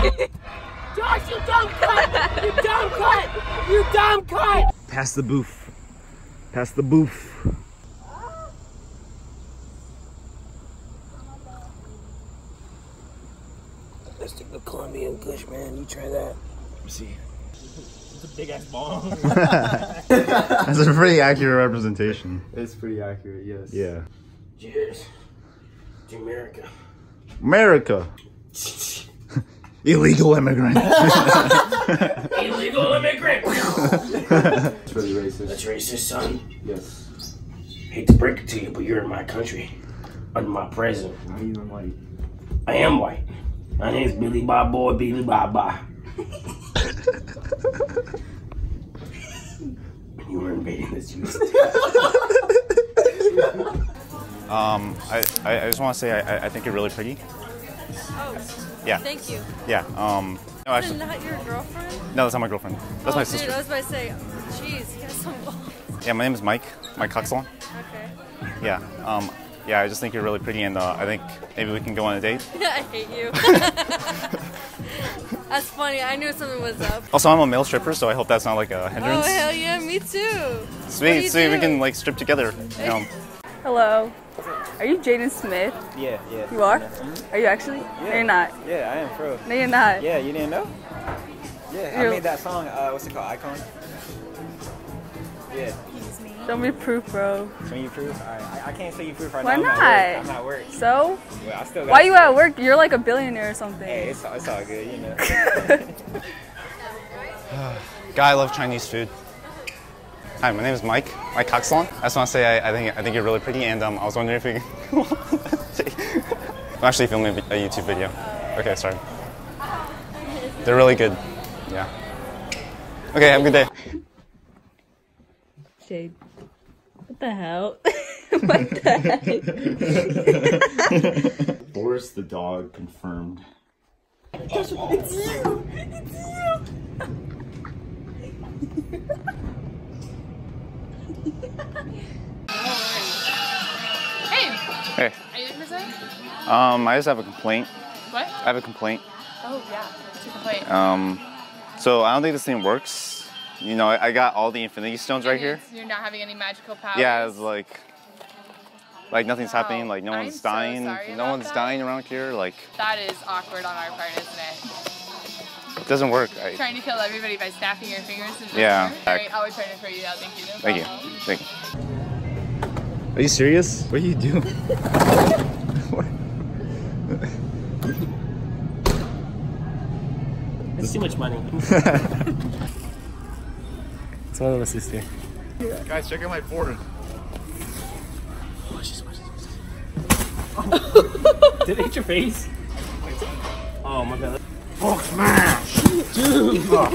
Josh, you dumb cunt! You dumb cunt! You dumb cunt! Pass the boof. Pass the boof. Let's take the Colombian Kush, man. You try that. Let me see. It's a big ass bomb. That's a pretty accurate representation. It's pretty accurate, yes. Yeah. Cheers. To America. America. Illegal immigrant. Illegal immigrant! It's really racist. That's racist, son. Yes. Hate to break it to you, but you're in my country. Under my president. Not even white. I am white. My name's Billy Bob Boy, Billy Bob Bob. you were invading this youth. um, I, I, I just want to say I, I think you're really pretty. Oh, Yeah. thank you. Yeah. Um, no, actually, not your girlfriend? no, that's not my girlfriend. That's oh, my dude, sister. I was about to say, jeez, you got some balls. Yeah, my name is Mike. Mike Coxon. Okay. Yeah. Um, yeah, I just think you're really pretty, and uh, I think maybe we can go on a date. Yeah, I hate you. That's funny. I knew something was up. Also, I'm a male stripper, so I hope that's not like a hindrance. Oh hell yeah, me too. sweet, do sweet. We can like strip together. You know. Hello. Are you Jaden Smith? Yeah, yeah. You are? Mhm. Are you actually? No, you're not. Yeah, I am pro. No, you're not. Yeah, you didn't know? Yeah, I You're- made that song, uh, what's it called? Icon? Yeah. Don't be proof, bro. Show you proof? Alright, I, I can't show you proof right Why now. not? I'm at work. At work. So? Well, I still got Why you at work? You're like a billionaire or something. Hey, it's, all- it's all good, you know. Guy, I love Chinese food. Hi, my name is Mike. Mike Coxon. I just want to say I, I think I think you're really pretty, and um, I was wondering if you. can. I'm actually filming a YouTube video. Okay, sorry. They're really good. Yeah. Okay, have a good day. Jade. What the hell? what the heck? Boris the dog confirmed. It's you! It's you! Hey, Hey, are you looking for something? um, I just have a complaint. What? I have a complaint. Oh yeah, complaint? Um, so I don't think this thing works. You know, I, I got all the Infinity Stones right here. You're not having any magical powers. Yeah, it's like, like nothing's happening. Like no I'm one's so dying. no one's that. dying around here. Like That is awkward on our part, isn't it? It doesn't work. I, Trying to kill everybody by snapping your fingers. Is Yeah. Alright, I'll return it for you now. Thank you. No Thank you. Thank you. Are you serious? What are you doing? That's too much money. it's my little sister. Guys, check out my board. Did it hit your face? Oh my god. Hulk smash! Dude!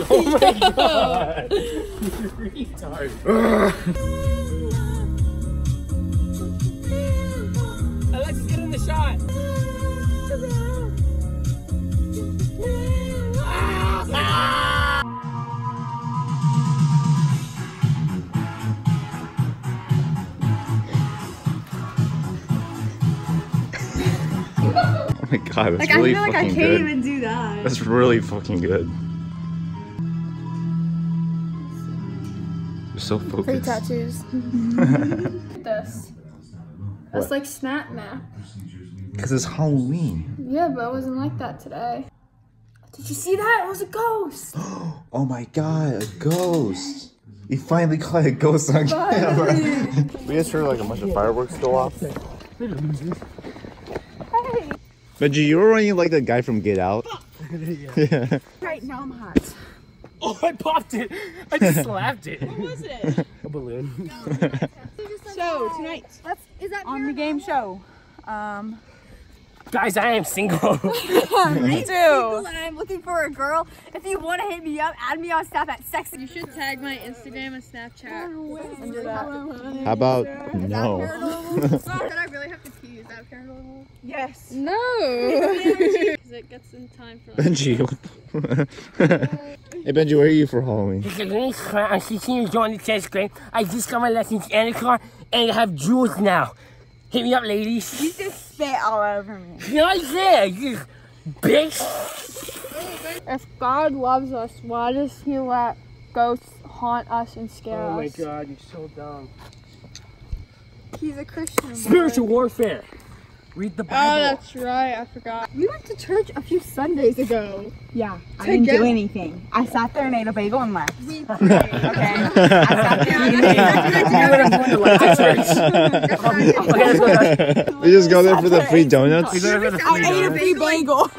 oh my god! Retard. Alexis, get in the shot! my god, that's Like, I really feel like I fucking can't good. even do that. That's really fucking good. You're so Pretty focused. tattoos. this. That's like Snap Map. Because it's Halloween. Yeah, but it wasn't like that today. Did you see that? It was a ghost. Oh my god, a ghost. You finally caught a ghost on camera. we just heard like a bunch of fireworks go off. Benji, you were running like the guy from Get Out. yeah. Right now I'm hot. Oh, I popped it! I just slapped it. What was it? A balloon. So, tonight, Is that on the game show. Um, Guys, I am single. me too. And I'm looking for a girl. If you want to hit me up, add me on Snap at sexy. You should tag my Instagram and Snapchat. Under that. How about no? Did I really have to pee? Is that paranormal? Yes. No! Because it gets in time for like, Benji. what the- hey Benji, where are you for Halloween? It's a great class. I'm 16 years old in the 10th grade. I just got my lessons in the car and I have jewels now. Hit me up, ladies. You just spit all over me. You know what I'm? You bitch. If God loves us, why does He let ghosts haunt us and scare us? Oh my us? god, you're so dumb. He's a Christian. boy. Spiritual warfare. Read the Oh, Bible. that's right. I forgot. We went to church a few Sundays ago. Yeah, I didn't do anything. I sat there and ate a bagel and left. We Okay, I sat there and ate a bagel. we just go there for the free donuts. I ate a free bagel.